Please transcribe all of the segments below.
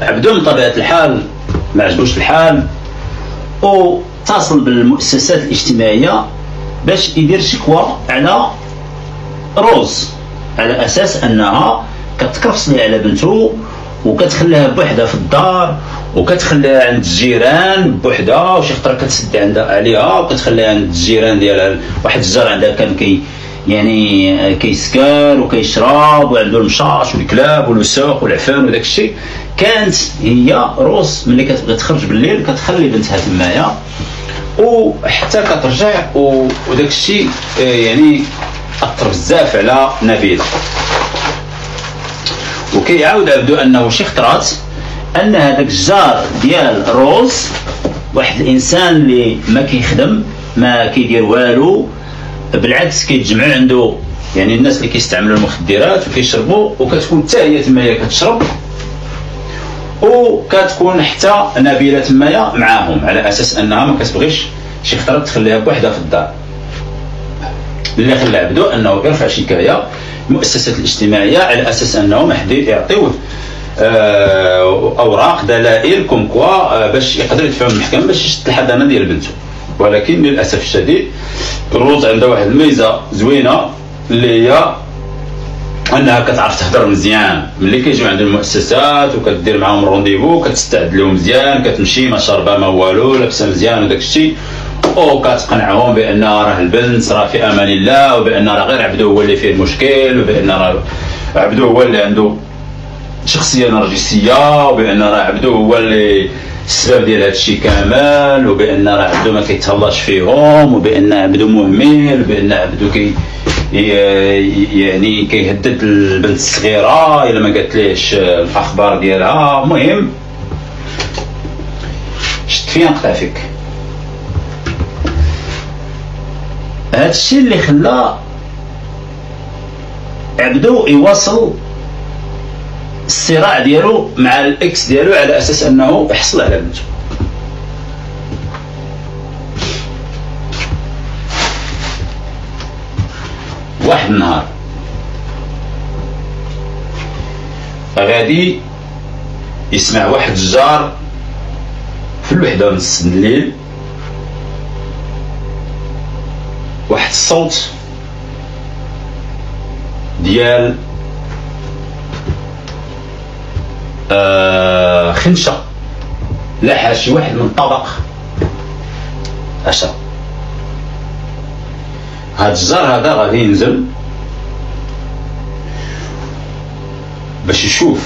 عبدو من طبيعة الحال ما عجبوش الحال واتصل بالمؤسسات الاجتماعية باش يدير شكوى على روز على أساس أنها كتكرفص لي على بنته وكتخليها بوحدها في الدار وكتخليها عند الجيران بوحدها وشي خطرة كتسد عندها عليها وكتخليها عند الجيران ديالها واحد الجار عندها كان كي يعني كيسكر وكيشرب وعنده المشاش والكلاب والوساق والعفان وداك الشيء. كانت هي روس ملي كتبغي تخرج بالليل كتخلي بنتها تمايا وحتى كترجع وداك الشيء آه، يعني أثر بزاف على نبيله وكيعاود عبدو أنه شي خطرات أن هذاك الجار ديال روز واحد الإنسان اللي ما كيخدم ما كيدير والو بالعكس كيتجمعوا عنده يعني الناس اللي كيستعملوا المخدرات وكيشربوا وكتكون حتى هي تمايا كتشرب وكتكون حتى نبيلة تمايا معاهم على أساس أنها ما كتبغيش شي خطرة تخليها بوحدها في الدار. اللي خلى عبدو أنه يرفع شكايه المؤسسات الاجتماعية على أساس انهم يعطيوه آه، أوراق دلائل كوم كوا آه، باش يقدر يدفعوا المحكمة باش يشد الحضانة ديال بنته. ولكن للأسف الشديد الروز عندها واحد الميزة زوينة اللي هي أنها كتعرف تهضر مزيان. ملي كيجيو عند المؤسسات وكدير معاهم rendez-vous كتستعد لهم مزيان كتمشي ما شاربه ما والو لابسة مزيان وداك الشيء. وكتقنعهم بأن راه البنت راه في أمان الله وبأن راه غير عبدو هو اللي فيه المشكل وبأن راه عبدو هو اللي عنده شخصية نرجسية وبأن راه عبدو هو اللي السبب ديال هذا الشيء كامل وبأن راه عبدو ما كيتهلاش فيهم وبأن عبدو مهمل وبأن عبدو كي يعني كيهدد البنت الصغيرة إلا ما قالت ليش الأخبار ديالها. المهم شت فيا نقطع فيك. هذا الشيء اللي خلى عبدو يواصل الصراع ديالو مع الإكس ديالو على أساس أنه يحصل على بنته واحد النهار. غادي يسمع واحد الجار في الوحدة ونص الليل واحد الصوت ديال آه خنشة. لاحها شي واحد من طبق. عشرة هاد الجار هذا غادي ينزل باش يشوف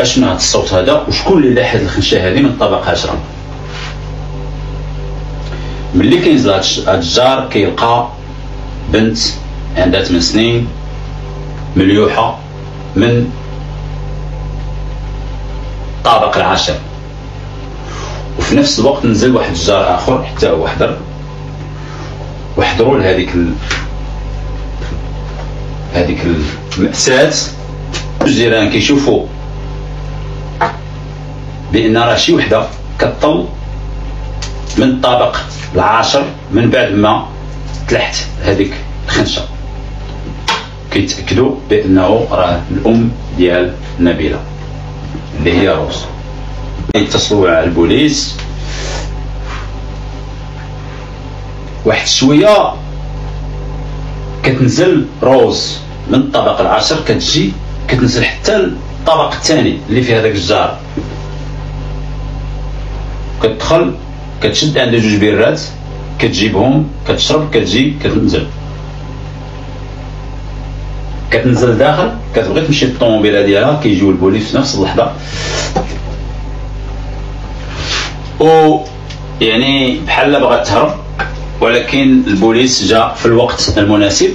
اشنو هاد الصوت هذا وشكون اللي لاحظ الخنشة هذه من طبق عشرة ملي كينزل هاد الجار كيلقى بنت عندها 8 سنين مليوحة من الطابق العاشر وفي نفس الوقت نزل واحد الجار آخر حتى هو حضر. وحضروا لهذيك ال... هذيك المأساة. الجيران كيشوفوا بأن راه شي وحدة كطل من الطابق العاشر من بعد ما تلحت هذيك الخنشة. كيتأكدوا بأنه راه الأم ديال نبيلة. اللي هي روز يتصلوا على البوليس. واحد شوية كتنزل روز من الطبق العاشر كتجي كتنزل حتى الطبق الثاني اللي فيه هذاك الجار كتدخل كتشد عنده جوج بيرات كتجيبهم كتشرب كتجي كتنزل. كتنزل داخل كتبغي تمشي للطوموبيله ديالها كيجيو البوليس في نفس اللحظة. و يعني بحال بغات تهرب ولكن البوليس جاء في الوقت المناسب.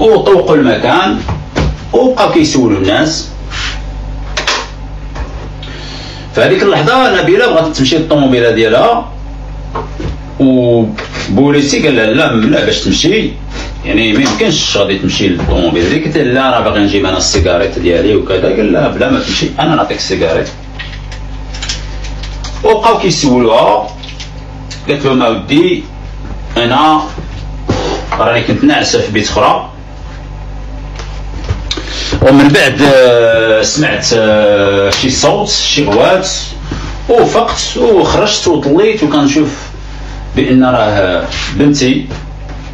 وطوقوا المكان وبقاو كيسولوا الناس. في هذيك اللحظة نبيلة بغات تمشي للطوموبيله ديالها وبوليسي قال لها لا لا باش تمشي. يعني ما يمكنش غادي تمشي للطوموبيل. هذيك قلت لا راه باغي نجيب أنا السيجاريت ديالي وكذا قال لها بلا ما تمشي أنا نعطيك السيجاريت وبقاو كيسولوها. قالت لهم أودي أنا راني كنت ناعسه في بيت أخرى. ومن بعد سمعت شي صوت شي غوات وفقت وخرجت وطليت وكنشوف بأن راه بنتي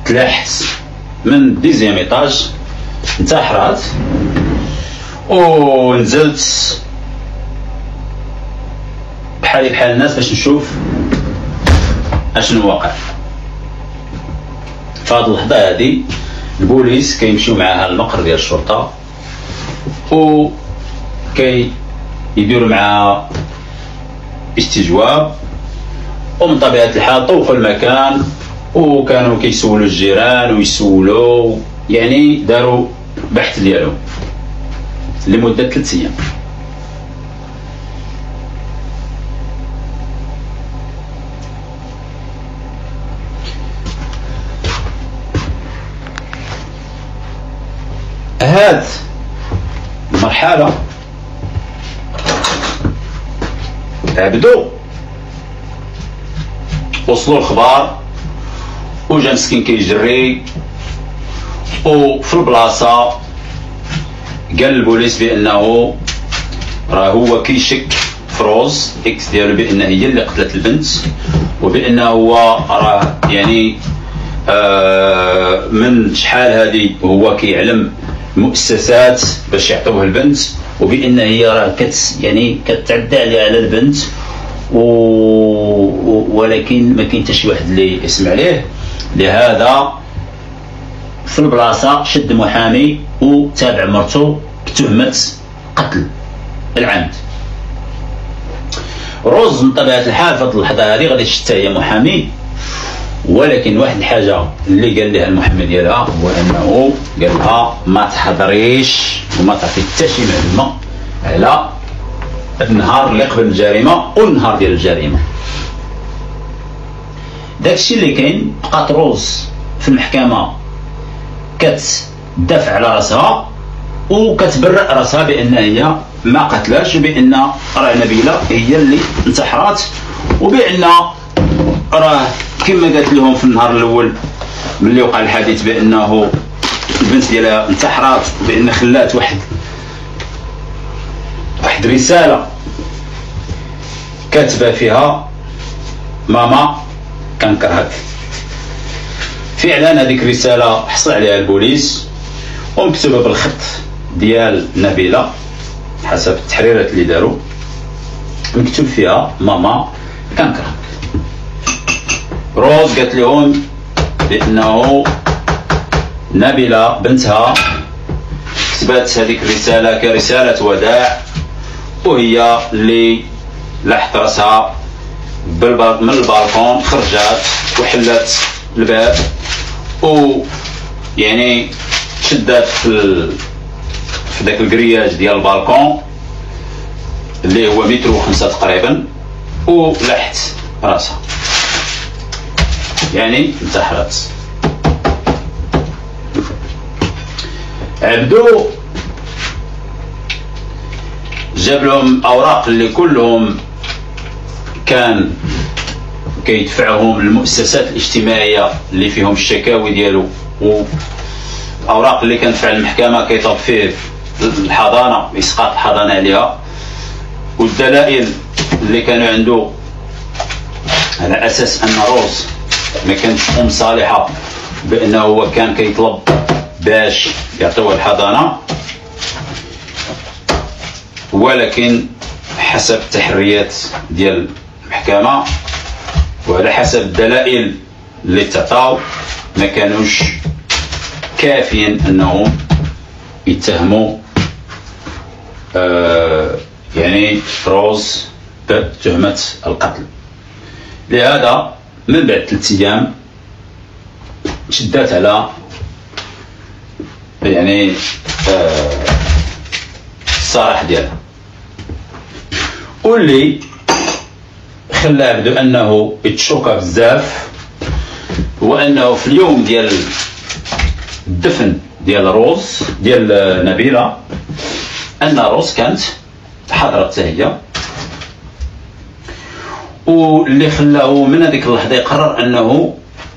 تلاحت. من ديزيام إيطاج انتحرات ونزلت بحالي بحال الناس باش نشوف أشنو واقع. في هذه اللحظة هذه البوليس كيمشيو معاها المقر ديال الشرطة و كي يديروا معاها استجواب ومن طبيعة الحال طوقوا المكان. وكانوا كيسولوا الجيران ويسولوا يعني داروا بحث ديالهم لمدة ثلاث أيام. هاد المرحلة عبدو. وصلوا الخبار وجا مسكين كيجري وفي البلاصة قال البوليس بأنه راه هو كيشك ف روز ex ديالو بأن هي اللي قتلت البنت وبأنه هو راه يعني آه من شحال هذه هو كيعلم مؤسسات باش يعطوه البنت وبان هي راه كت يعني كتعدى على البنت و... ولكن ما كاين حتى شي واحد اللي يسمع ليه لهذا في البلاصه شد محامي وتابع مرته بتهمة قتل العمد. روز من طبيعة الحال في هذه اللحظه هذه غادي تشد هي محامي ولكن واحد الحاجة اللي قال لها المحامي ديالها هو أنه قال لها ما تحضريش وما تعطي حتى شي معلومة على النهار اللي قبل الجريمة والنهار ديال الجريمة. داكشي اللي كاين بقات روز في المحكمة. كتدافع على راسها وكتبرأ راسها بأن هي ما قتلاش وبان راه نبيلة هي اللي انتحرات وبأن راه كما قالت لهم في النهار الأول ملي وقع الحديث بأنه البنت ديالها انتحرات بأن خلات واحد واحد رسالة كاتبة فيها ماما كنكرهك فعلا هذيك الرساله حصل عليها البوليس ومكتوبة بالخط ديال نبيلة حسب التحريرات اللي داروا. مكتوب فيها ماما كنكرهك روز قالت لهم بأنه نبيلة بنتها كتبت هذيك الرسالة كرسالة وداع وهي اللي لحت راسها من البالكون خرجت وحلت الباب و يعني شدات في في ذاك الكرياج ديال البالكون اللي هو متر وخمسة تقريبا ولحت راسها. يعني انتحرت. عبدو جاب لهم أوراق اللي كلهم كان كيدفعهم المؤسسات الاجتماعية اللي فيهم الشكاوي ديالو واوراق اللي كان دفع المحكمة كيطلب فيه الحضانة إسقاط الحضانة عليها. والدلائل اللي كانوا عنده على أساس أن روز ما كانتش أم صالحة بأنه هو كان كيطلب باش يعطيوه الحضانة. ولكن حسب التحريات ديال المحكمه وعلى حسب الدلائل اللي تعطاو ما كانوش كافيين انهم يتهموا آه يعني روز بتهمه القتل. لهذا من بعد ثلاث أيام شدات على يعني آه الصراحه ديالها. واللي خلى عبدو أنه يتشوكا بزاف هو انه في اليوم ديال الدفن ديال روز ديال نبيلة أن روز كانت حضرت هي. واللي خلاه من هذيك اللحظة يقرر أنه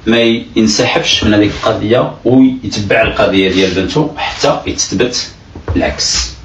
ما ينسحبش من هذيك القضية ويتبع القضية ديال بنته حتى يتثبت العكس.